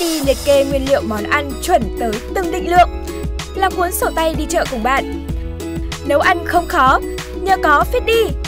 liệt kê nguyên liệu món ăn chuẩn tới từng định lượng. Là cuốn sổ tay đi chợ cùng bạn. Nấu ăn không khó, nhờ có Fit đi